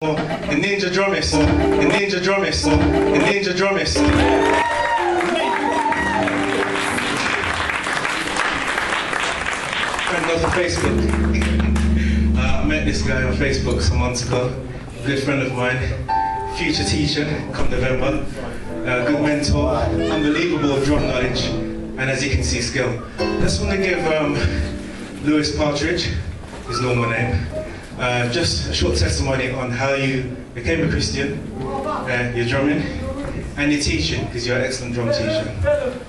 the ninja drummist, the ninja drummist, the ninja drummist. Friend on Facebook. Uh, I met this guy on Facebook some months ago. Good friend of mine, future teacher, come November. Uh, good mentor, unbelievable drum knowledge, and as you can see, skill. Just want to give um, Lewis Partridge, his normal name, uh, just a short testimony on how you became a Christian, uh, your drumming, and your teaching, because you're an excellent drum teacher.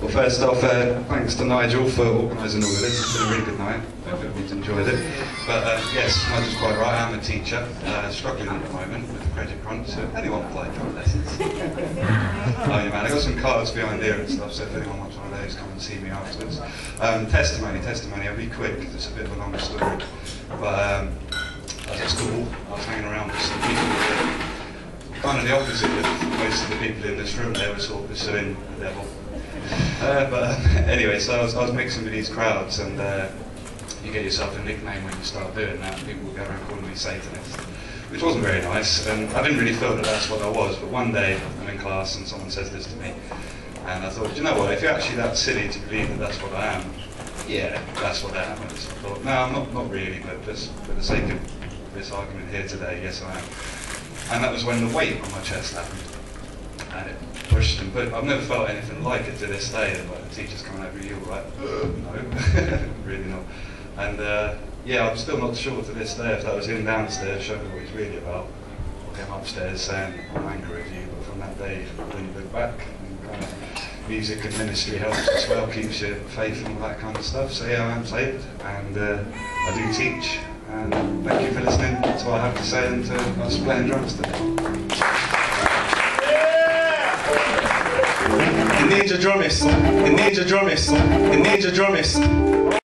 Well, first off, uh, thanks to Nigel for organising all of this. It's been a really good night. I Hope everyone's enjoyed it. But uh, yes, Nigel's quite right. I am a teacher, uh, struggling at the moment with the credit crunch. So anyone would like drum lessons? oh, yeah, man. I got some cards behind here and stuff. So if anyone wants one of those, come and see me afterwards. Um, testimony, testimony. I'll be quick because it's a bit of a long story. But um, I was at school. I was hanging around with some people. Kind of the opposite of most of the people in this room. They were sort of pursuing the devil. Uh, but uh, anyway, so I was, I was mixing with these crowds, and uh, you get yourself a nickname when you start doing that. People will go around calling me Satanist, which wasn't very nice, and I didn't really feel that that's what I was. But one day I'm in class and someone says this to me, and I thought, you know what? If you're actually that silly to believe that that's what I am, yeah, that's what I am. And I thought, no, I'm not, not really, but just for the sake of this argument here today, yes, I am. And that was when the weight on my chest happened and it pushed and put. I've never felt anything like it to this day. Like the teachers coming over you, like, "Uh, no, really not. And uh, yeah, I'm still not sure to this day if that was him downstairs showing me what he's really about, or him upstairs saying I'm angry with you. But from that day, when you look back, and kind of music and ministry helps as well, keeps you faith and all that kind of stuff. So yeah, I am saved, and uh, I do teach. And thank you for listening to what I have to say and to us playing drums today. The ninja drummist, the ninja drummist, the ninja drummist.